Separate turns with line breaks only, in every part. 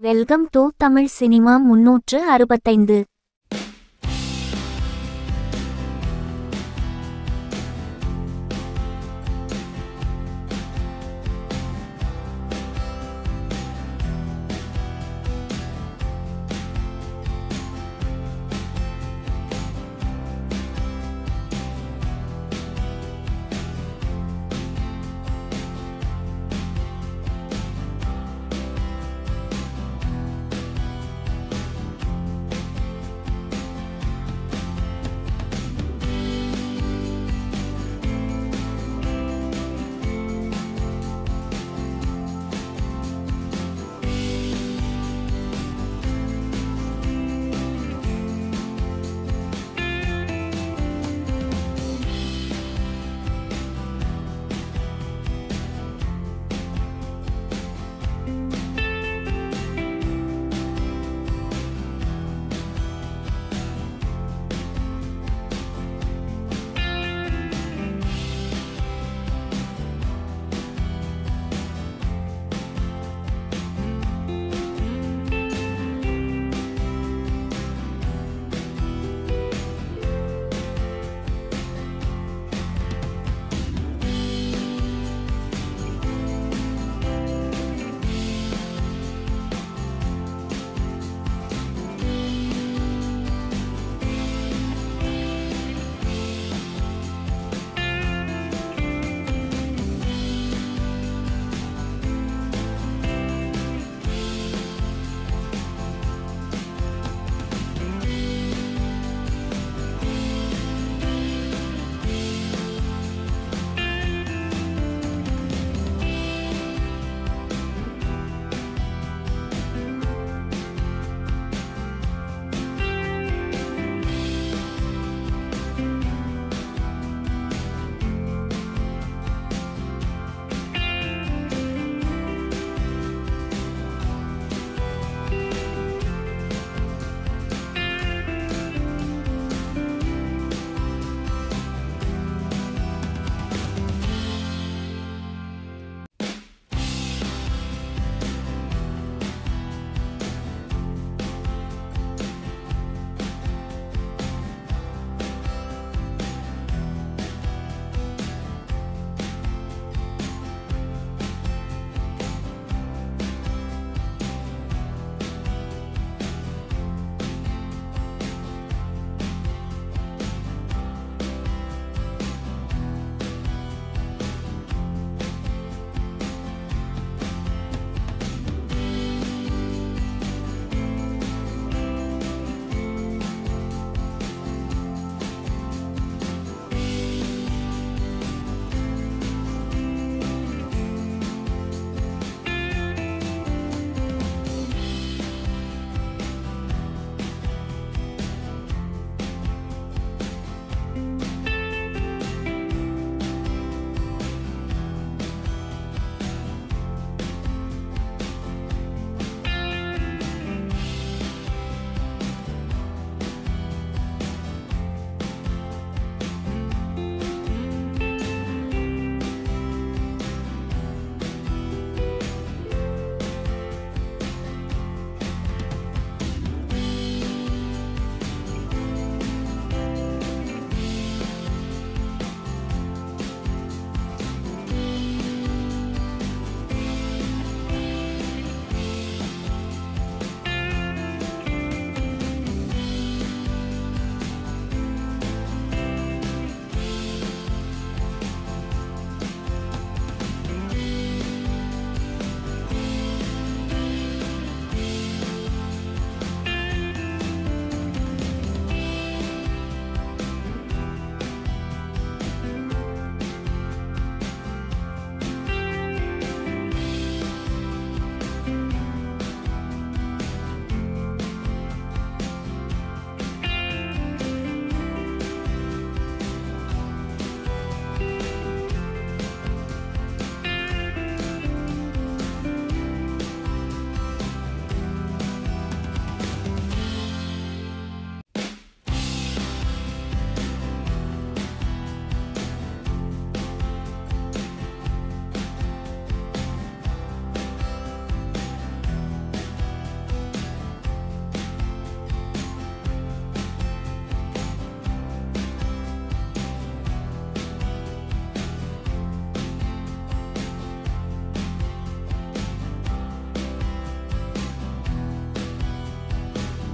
Welcome to Tamil cinema முன்னூற்று அறுபத்தைந்து.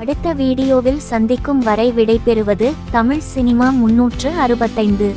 அடுத்த வீடியோவில் சந்திக்கும் வரை விடைபெறுவது தமிழ் சினிமா முன்னூற்று அறுபத்தைந்து.